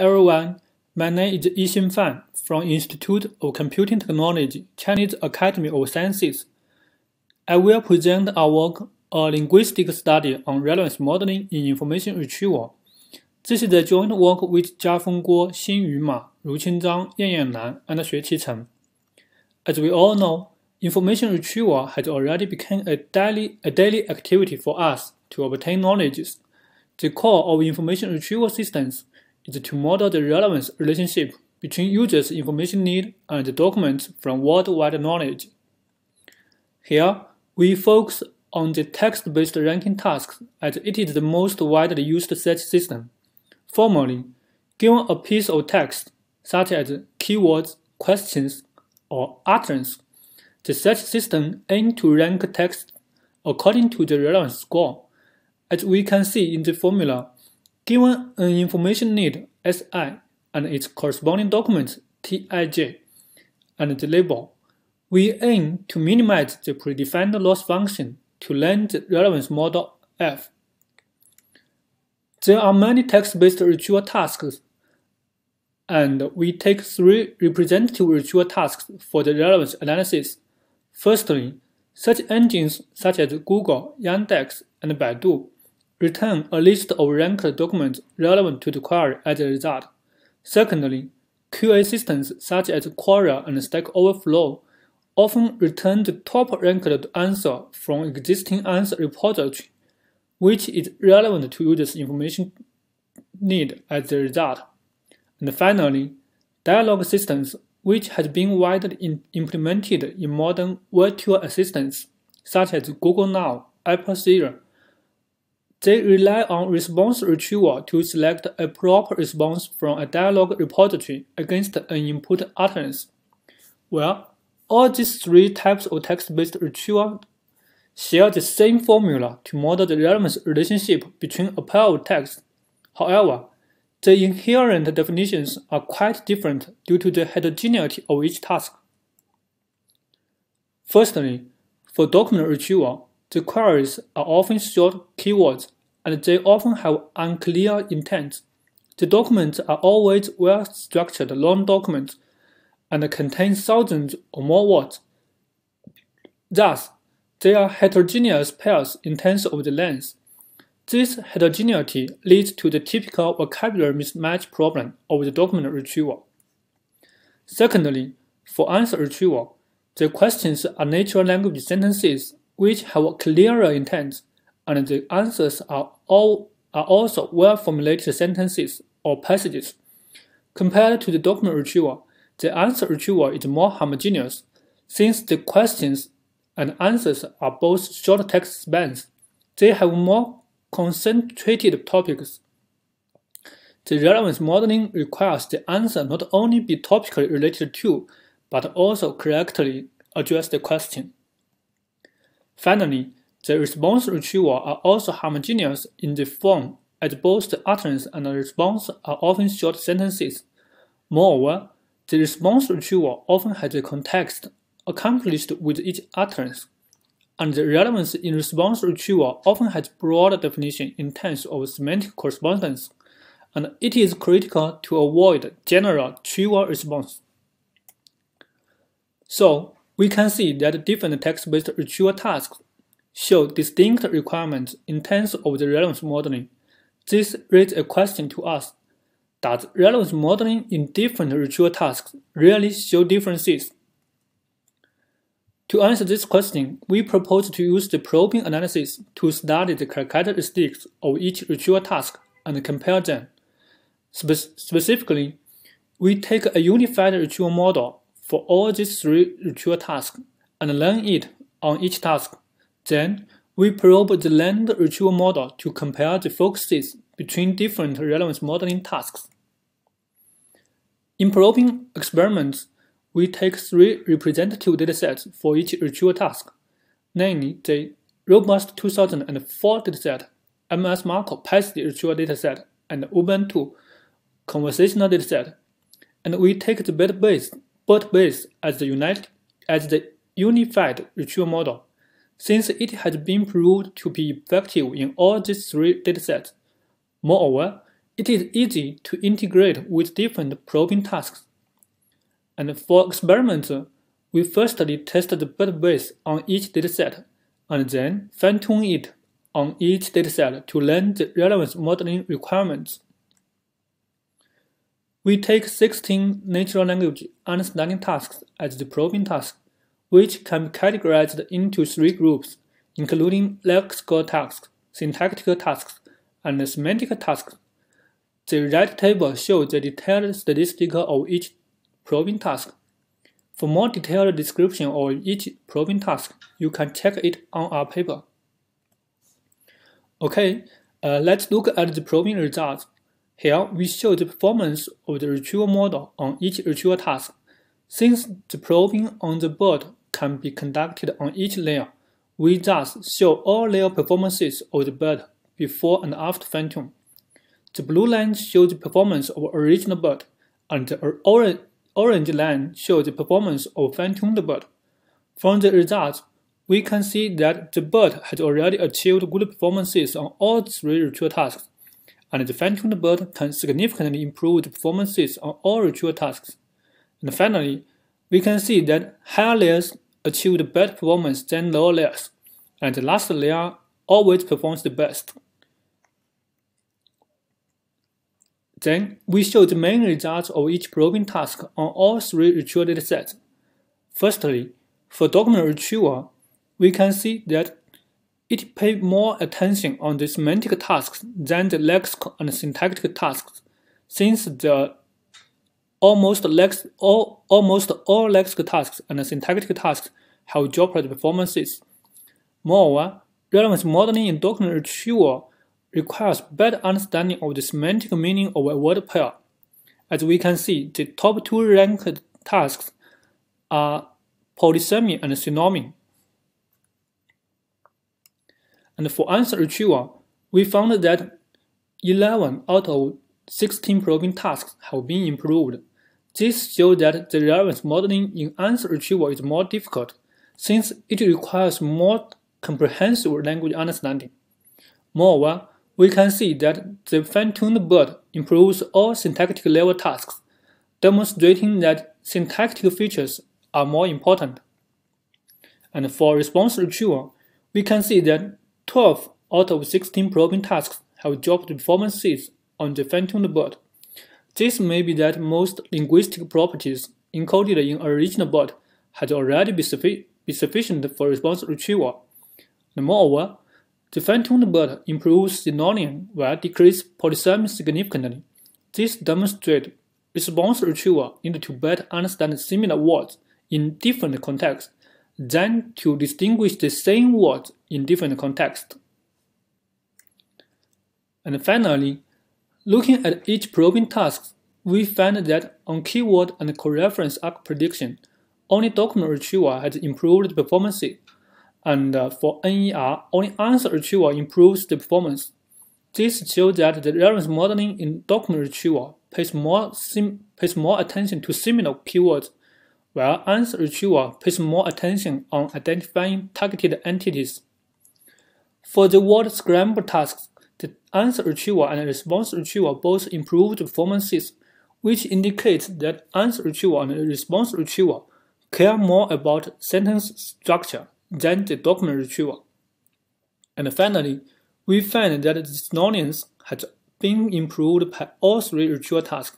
everyone, my name is Yixing Fan from Institute of Computing Technology, Chinese Academy of Sciences. I will present our work, a linguistic study on relevance modeling in information retrieval. This is a joint work with Jiafeng Guo, Xinyu Ma, Ruqing Zhang, Yanyan Lan, and Xueqi Cheng. As we all know, information retrieval has already become a daily, a daily activity for us to obtain knowledge. The core of information retrieval systems is to model the relevance relationship between users' information need and the documents from worldwide knowledge. Here, we focus on the text-based ranking tasks as it is the most widely used search system. Formally, given a piece of text, such as keywords, questions, or utterance, the search system aims to rank text according to the relevance score. As we can see in the formula, Given an uh, information need SI and its corresponding document TIJ and the label, we aim to minimize the predefined loss function to learn the relevance model F. There are many text-based retrieval tasks, and we take three representative retrieval tasks for the relevance analysis. Firstly, search engines such as Google, Yandex, and Baidu Return a list of ranked documents relevant to the query as a result. Secondly, QA systems such as Quora and Stack Overflow often return the top ranked answer from existing answer repository, which is relevant to users' information need as a result. And finally, dialogue systems, which has been widely implemented in modern virtual assistants such as Google Now, Apple Siri, they rely on response retrieval to select a proper response from a dialog repository against an input utterance. Well, all these three types of text-based retrieval share the same formula to model the relevance relationship between a pair of text. However, the inherent definitions are quite different due to the heterogeneity of each task. Firstly, for document retrieval, the queries are often short keywords and they often have unclear intent. The documents are always well-structured long documents and contain thousands or more words. Thus, they are heterogeneous pairs in terms of the length. This heterogeneity leads to the typical vocabulary mismatch problem of the document retrieval. Secondly, for answer retrieval, the questions are natural language sentences which have clearer intent, and the answers are, all, are also well-formulated sentences or passages. Compared to the document retrieval, the answer retrieval is more homogeneous, since the questions and answers are both short text spans. They have more concentrated topics. The relevance modeling requires the answer not only be topically related to, but also correctly address the question. Finally, the response retrieval are also homogeneous in the form as both the utterance and the response are often short sentences. Moreover, the response retrieval often has a context accomplished with each utterance, and the relevance in response retrieval often has broad definition in terms of semantic correspondence, and it is critical to avoid general trivial response. So, we can see that different text-based retrieval tasks show distinct requirements in terms of the relevance modeling. This raises a question to us. Does relevance modeling in different retrieval tasks really show differences? To answer this question, we propose to use the probing analysis to study the characteristics of each retrieval task and compare them. Spe specifically, we take a unified retrieval model for all these three retrieval tasks and learn it on each task. Then, we probe the learned retrieval model to compare the focuses between different relevance modeling tasks. In probing experiments, we take three representative datasets for each retrieval task, namely the robust 2004 dataset, MS MARCO Passage retrieval dataset, and Ubuntu conversational dataset, and we take the BERT-based BERT-based as the as the unified retrieval model, since it has been proved to be effective in all these three datasets. Moreover, it is easy to integrate with different probing tasks. And for experiments, we firstly test the BERT base on each dataset, and then fine-tune it on each dataset to learn the relevance modeling requirements. We take 16 natural language understanding tasks as the probing tasks, which can be categorized into three groups, including lexical tasks, syntactic tasks, and semantic tasks. The right table shows the detailed statistics of each probing task. For more detailed description of each probing task, you can check it on our paper. Okay, uh, let's look at the probing results. Here, we show the performance of the retrieval model on each retrieval task. Since the probing on the BERT can be conducted on each layer, we thus show all layer performances of the BERT before and after fine-tune. The blue line shows the performance of original BERT, and the orange line shows the performance of fine-tuned BERT. From the results, we can see that the BERT has already achieved good performances on all three retrieval tasks, and the fine-tuned BERT can significantly improve the performances on all retrieval tasks. And finally, we can see that higher layers achieved better performance than lower layers, and the last layer always performs the best. Then, we show the main results of each probing task on all three retrieval datasets. Firstly, for document retrieval, we can see that it paid more attention on the semantic tasks than the lexical and syntactic tasks, since the almost, lex, all, almost all lexical tasks and syntactic tasks have dropped performances. Moreover, relevance modeling in document retrieval requires better understanding of the semantic meaning of a word pair. As we can see, the top two ranked tasks are polysemy and synonym. And for answer retrieval, we found that 11 out of 16 probing tasks have been improved. This shows that the relevance modeling in answer retrieval is more difficult, since it requires more comprehensive language understanding. Moreover, we can see that the fine-tuned BERT improves all syntactic level tasks, demonstrating that syntactic features are more important. And for response retrieval, we can see that 12 out of 16 probing tasks have dropped performances on the fine-tuned BERT. This may be that most linguistic properties encoded in original BERT had already been, suffi be sufficient for response retrieval. And moreover, the fine-tuned BERT improves synonym while decreases polysemy significantly. This demonstrates response retrieval needed to better understand similar words in different contexts than to distinguish the same words in different contexts. And finally, looking at each probing task, we find that on keyword and coreference arc prediction, only document retrieval has improved performance, and uh, for NER, only answer retrieval improves the performance. This shows that the relevance modeling in document retrieval pays more, pays more attention to similar keywords while answer retrieval pays more attention on identifying targeted entities. For the word scramble tasks, the answer retrieval and response retrieval both improved performances, which indicates that answer retrieval and response retrieval care more about sentence structure than the document retrieval. And finally, we find that the synonyms has been improved by all three retrieval tasks.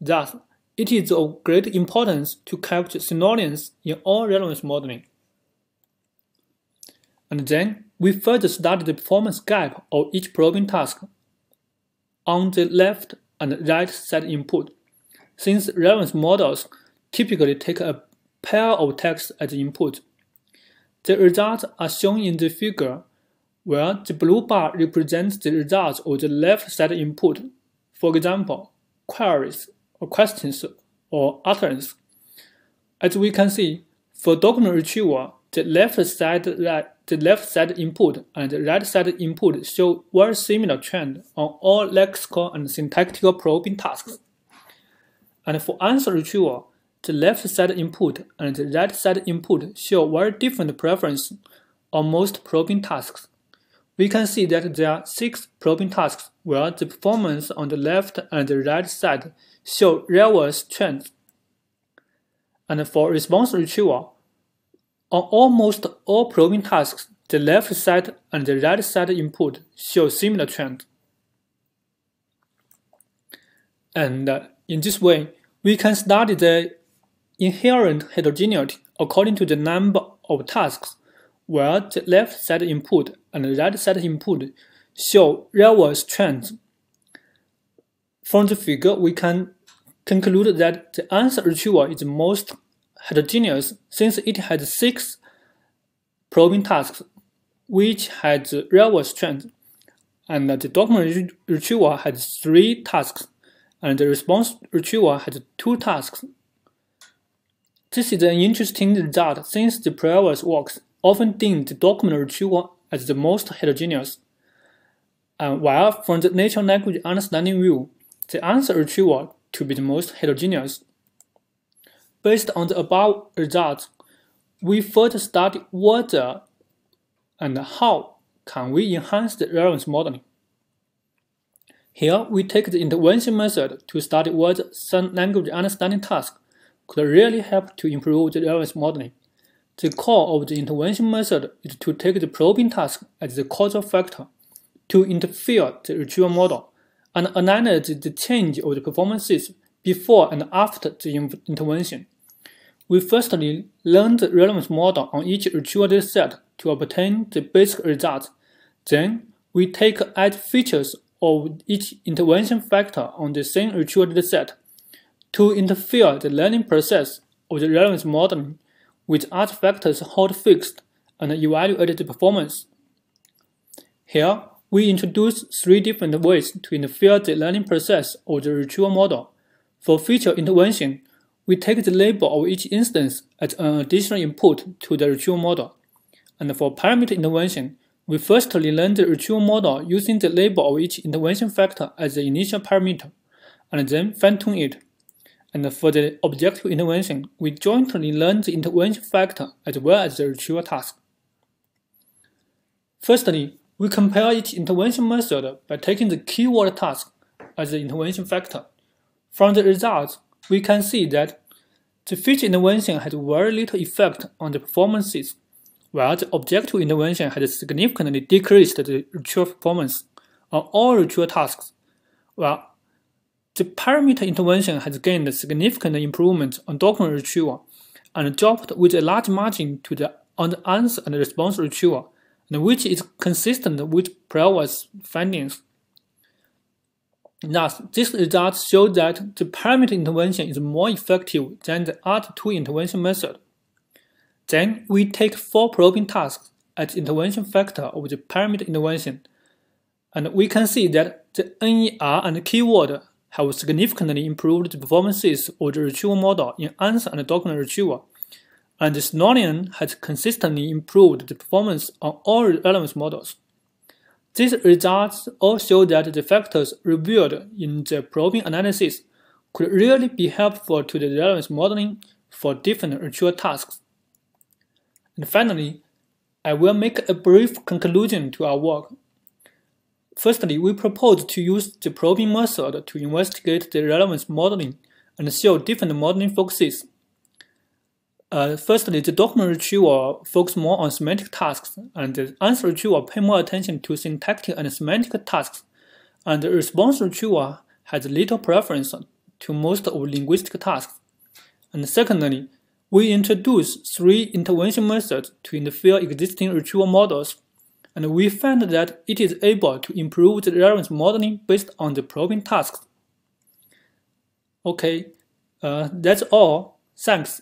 Thus, it is of great importance to capture synonyms in all relevance modeling. And then we further study the performance gap of each probing task on the left and right side input, since relevance models typically take a pair of text as input. The results are shown in the figure, where the blue bar represents the results of the left side input, for example, queries or questions or utterance. As we can see, for document retrieval, the left side the left side input and the right side input show very similar trend on all lexical and syntactical probing tasks. And for answer retrieval, the left side input and the right side input show very different preference on most probing tasks. we can see that there are six probing tasks where the performance on the left and the right side show reverse trends. And for response retrieval, on almost all probing tasks, the left side and the right side input show similar trends. And uh, in this way, we can study the inherent heterogeneity according to the number of tasks where the left side input and the right side input show reverse trends. From the figure, we can conclude that the answer retrieval is most heterogeneous since it has six probing tasks, which has reverse trends, and the document retrieval has three tasks, and the response retrieval has two tasks. This is an interesting result since the previous works often deemed the document retrieval as the most heterogeneous. And while from the natural language understanding view, the answer retrieval to be the most heterogeneous. Based on the above results, we further study what and how can we enhance the relevance modeling. Here, we take the intervention method to study what some language understanding task could really help to improve the relevance modeling. The core of the intervention method is to take the probing task as the causal factor to interfere the retrieval model and analyze the change of the performances before and after the intervention. We firstly learn the relevance model on each retrieved set to obtain the basic results. Then, we take add features of each intervention factor on the same retrieved set to interfere the learning process of the relevance modeling with other factors hold fixed and evaluate the performance. Here, we introduce three different ways to interfere the learning process of the retrieval model. For feature intervention, we take the label of each instance as an additional input to the retrieval model. And for parameter intervention, we firstly learn the retrieval model using the label of each intervention factor as the initial parameter, and then fine-tune it. And for the objective intervention, we jointly learn the intervention factor as well as the retrieval task. Firstly, we compare each intervention method by taking the keyword task as the intervention factor. From the results, we can see that the feature intervention had very little effect on the performances, while the objective intervention had significantly decreased the retrieval performance on all retrieval tasks, while the parameter intervention has gained significant improvement on document retrieval and dropped with a large margin to the on the answer and response retrieval, which is consistent with previous findings. Thus, these results show that the parameter intervention is more effective than the other two intervention method. Then we take four probing tasks as intervention factor of the parameter intervention, and we can see that the NER and keyword have significantly improved the performances of the retrieval model in answer and document retrieval, and the synonym has consistently improved the performance on all relevance models. These results all show that the factors revealed in the probing analysis could really be helpful to the relevance modeling for different retrieval tasks. And finally, I will make a brief conclusion to our work Firstly, we propose to use the probing method to investigate the relevance modeling and show different modeling focuses. Uh, firstly, the document retrieval focuses more on semantic tasks, and the answer retrieval pay more attention to syntactic and semantic tasks, and the response retrieval has little preference to most of linguistic tasks. And secondly, we introduce three intervention methods to interfere existing retrieval models and we find that it is able to improve the relevance modeling based on the probing tasks. Okay, uh, that's all. Thanks.